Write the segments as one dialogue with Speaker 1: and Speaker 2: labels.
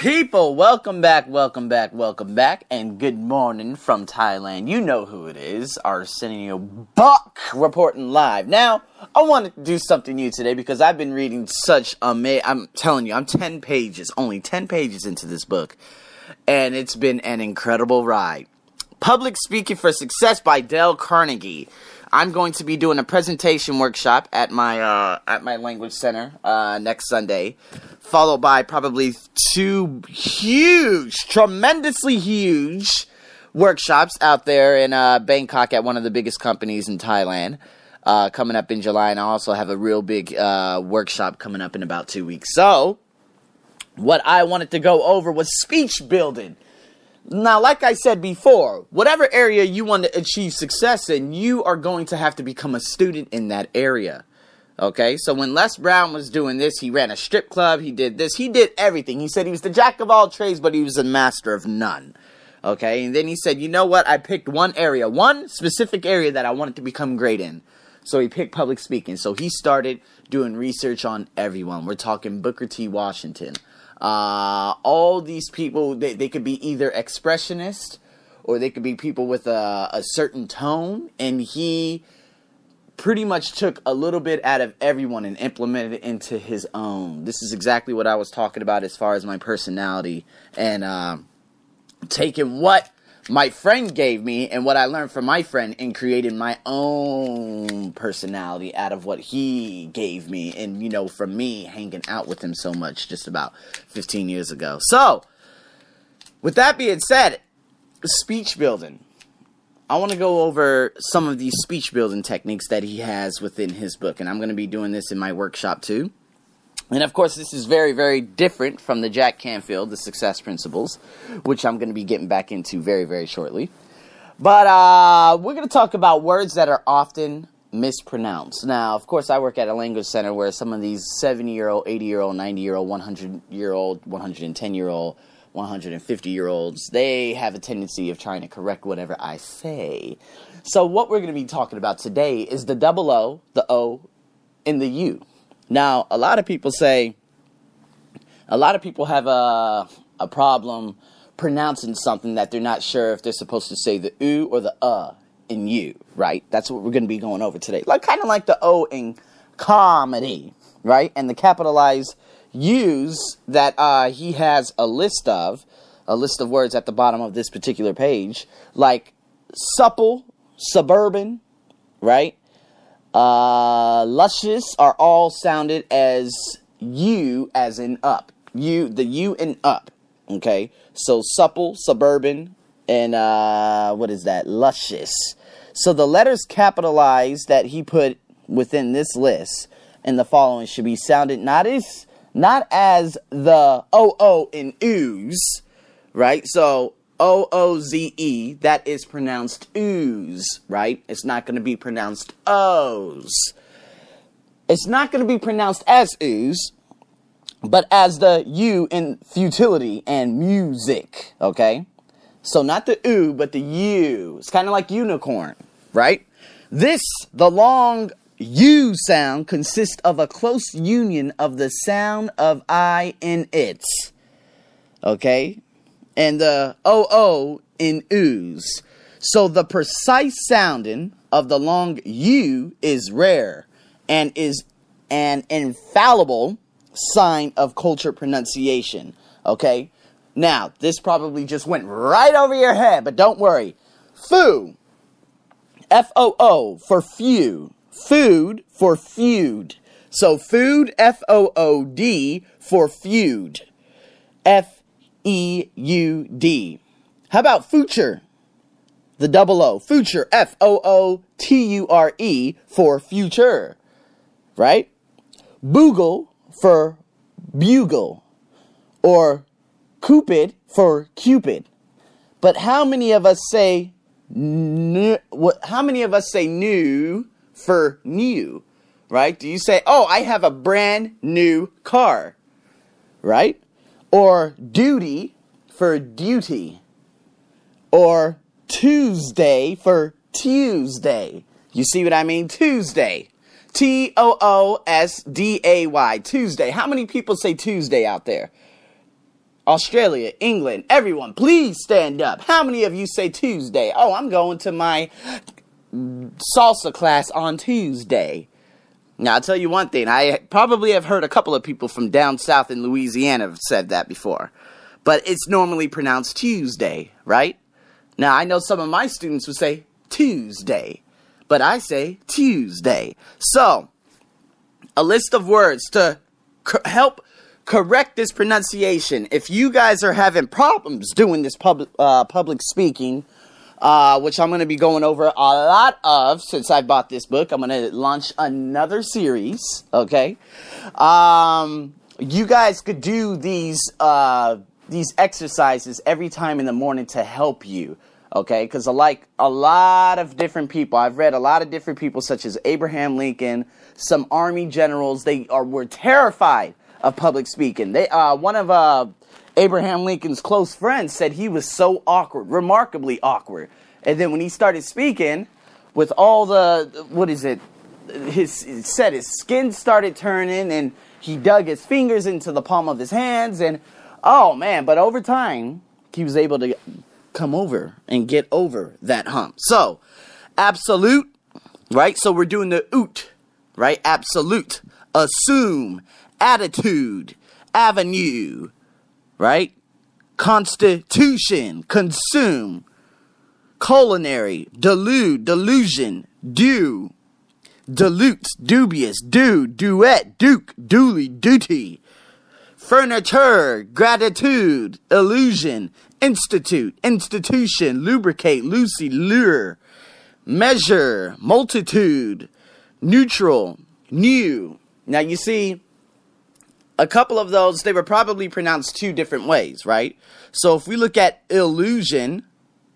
Speaker 1: people? Welcome back, welcome back, welcome back, and good morning from Thailand. You know who it is, Arsenio Buck reporting live. Now, I wanted to do something new today because I've been reading such amazing. I'm telling you, I'm 10 pages, only 10 pages into this book, and it's been an incredible ride. Public Speaking for Success by Dale Carnegie. I'm going to be doing a presentation workshop at my uh, at my language center uh, next Sunday, followed by probably two huge, tremendously huge workshops out there in uh, Bangkok at one of the biggest companies in Thailand. Uh, coming up in July, and I also have a real big uh, workshop coming up in about two weeks. So, what I wanted to go over was speech building. Now, like I said before, whatever area you want to achieve success in, you are going to have to become a student in that area. Okay, so when Les Brown was doing this, he ran a strip club, he did this, he did everything. He said he was the jack of all trades, but he was a master of none. Okay, and then he said, you know what? I picked one area, one specific area that I wanted to become great in. So he picked public speaking. So he started doing research on everyone. We're talking Booker T. Washington. Uh, all these people, they, they could be either expressionist or they could be people with a, a certain tone. And he pretty much took a little bit out of everyone and implemented it into his own. This is exactly what I was talking about as far as my personality and uh, taking what my friend gave me and what I learned from my friend and created my own personality out of what he gave me and you know from me hanging out with him so much just about 15 years ago. So, with that being said, speech building. I want to go over some of these speech building techniques that he has within his book and I'm going to be doing this in my workshop too. And of course, this is very, very different from the Jack Canfield, the success principles, which I'm going to be getting back into very, very shortly. But uh, we're going to talk about words that are often mispronounced. Now, of course, I work at a language center where some of these 70 year old, 80 year old, 90 year old, 100 year old, 110 year old, 150 year olds, they have a tendency of trying to correct whatever I say. So, what we're going to be talking about today is the double O, the O, and the U. Now, a lot of people say, a lot of people have a, a problem pronouncing something that they're not sure if they're supposed to say the oo or the uh in you, right? That's what we're going to be going over today. Like kind of like the O in comedy, right? And the capitalized U's that uh, he has a list of, a list of words at the bottom of this particular page, like supple, suburban, right? Uh, luscious are all sounded as U as in up. U, the U and up. Okay, so supple, suburban, and uh, what is that? Luscious. So the letters capitalized that he put within this list and the following should be sounded not as not as the O O in ooze, right? So O O Z E, that is pronounced ooze, right? It's not going to be pronounced O's. It's not going to be pronounced as ooze, but as the U in futility and music, okay? So not the oo, but the U. It's kind of like unicorn, right? This, the long U sound, consists of a close union of the sound of I in it. Okay? And the OO in ooze. So the precise sounding of the long U is rare and is an infallible sign of culture pronunciation. Okay? Now, this probably just went right over your head, but don't worry. Foo. F O O for few. Food for feud. So food, F O O D for feud. F E U D. How about future? The double O. Future. F O O T U R E for future. Right? Boogle for bugle. Or Cupid for Cupid. But how many of us say n- what how many of us say new for new? Right? Do you say, "Oh, I have a brand new car." Right? Or duty for duty, or Tuesday for Tuesday. You see what I mean? Tuesday. T O O S D A Y. Tuesday. How many people say Tuesday out there? Australia, England, everyone, please stand up. How many of you say Tuesday? Oh, I'm going to my salsa class on Tuesday. Now, I'll tell you one thing. I probably have heard a couple of people from down south in Louisiana have said that before. But it's normally pronounced Tuesday, right? Now, I know some of my students would say Tuesday, but I say Tuesday. So, a list of words to help correct this pronunciation. If you guys are having problems doing this public uh, public speaking, uh, which I'm going to be going over a lot of since I bought this book, I'm going to launch another series. Okay, um, you guys could do these uh, these exercises every time in the morning to help you okay? Because like a lot of different people. I've read a lot of different people such as abraham lincoln some army generals. They are were terrified of public speaking. They uh, one of uh, abraham lincoln's close friends said he was so awkward remarkably awkward and then when he started speaking with all the what is it his said his skin started turning and he dug his fingers into the palm of his hands and oh man but over time he was able to come over and get over that hump. So, absolute, right? So we're doing the oot, right? Absolute, assume, attitude, avenue, right? Constitution, consume, culinary, delude, delusion, due, dilute, dubious, do, duet, duke, duly, duty, furniture, gratitude, illusion, institute, institution, lubricate, Lucy, lure, measure, multitude, neutral, new. Now you see, a couple of those, they were probably pronounced two different ways, right? So if we look at illusion,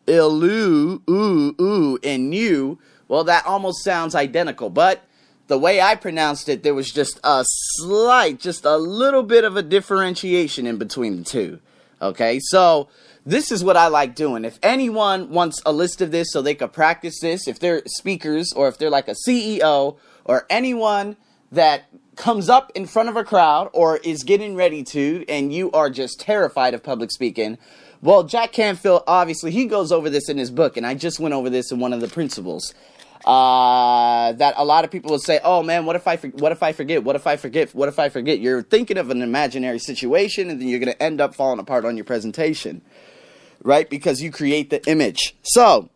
Speaker 1: illu, ooh, ooh, and new, well, that almost sounds identical, but the way I pronounced it, there was just a slight, just a little bit of a differentiation in between the two. Okay, so this is what I like doing. If anyone wants a list of this so they could practice this, if they're speakers or if they're like a CEO or anyone that comes up in front of a crowd or is getting ready to and you are just terrified of public speaking, well, Jack Canfield obviously he goes over this in his book and I just went over this in one of the principles. Uh, that a lot of people will say, "Oh man, what if I what if I forget? What if I forget? What if I forget?" You're thinking of an imaginary situation, and then you're going to end up falling apart on your presentation right? Because you create the image. So,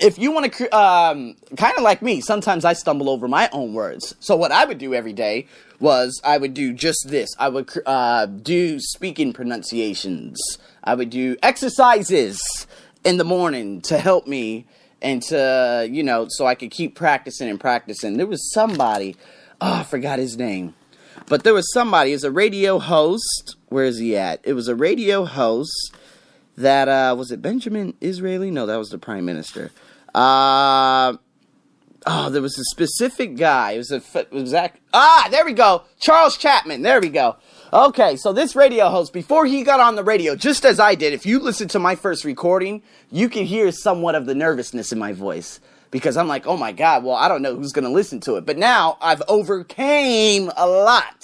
Speaker 1: if you want to, um, kind of like me, sometimes I stumble over my own words. So, what I would do every day was I would do just this I would uh, do speaking pronunciations, I would do exercises in the morning to help me and to, you know, so I could keep practicing and practicing. There was somebody, oh, I forgot his name. But there was somebody, was a radio host. Where is he at? It was a radio host that uh, was it Benjamin Disraeli? No, that was the prime minister. Uh, oh, there was a specific guy. It was a it was that, ah, there we go, Charles Chapman. There we go. Okay, so this radio host, before he got on the radio, just as I did, if you listen to my first recording, you can hear somewhat of the nervousness in my voice because I'm like, oh my god, well I don't know who's gonna listen to it, but now I've overcame a lot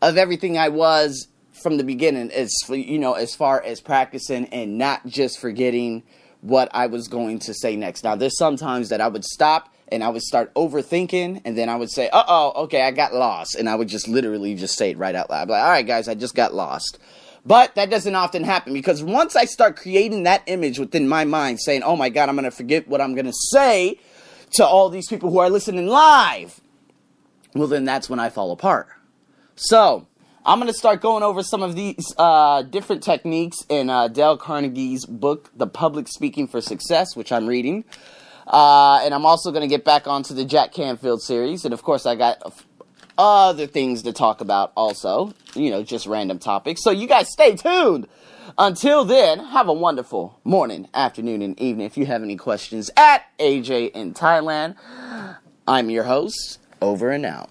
Speaker 1: of everything I was from the beginning as you know as far as practicing and not just forgetting what I was going to say next. Now there's sometimes that I would stop and I would start overthinking and then I would say, "Uh-oh, okay, I got lost." And I would just literally just say it right out loud. Like, "All right, guys, I just got lost." But that doesn't often happen because once I start creating that image within my mind saying, "Oh my god, I'm going to forget what I'm going to say to all these people who are listening live." Well, then that's when I fall apart. So, I'm going to start going over some of these uh, different techniques in uh, Dale Carnegie's book, The Public Speaking for Success, which I'm reading. Uh, and I'm also going to get back onto the Jack Canfield series. And of course, I got other things to talk about also, you know, just random topics. So you guys stay tuned. Until then, have a wonderful morning, afternoon, and evening. If you have any questions at AJ in Thailand, I'm your host. Over and out.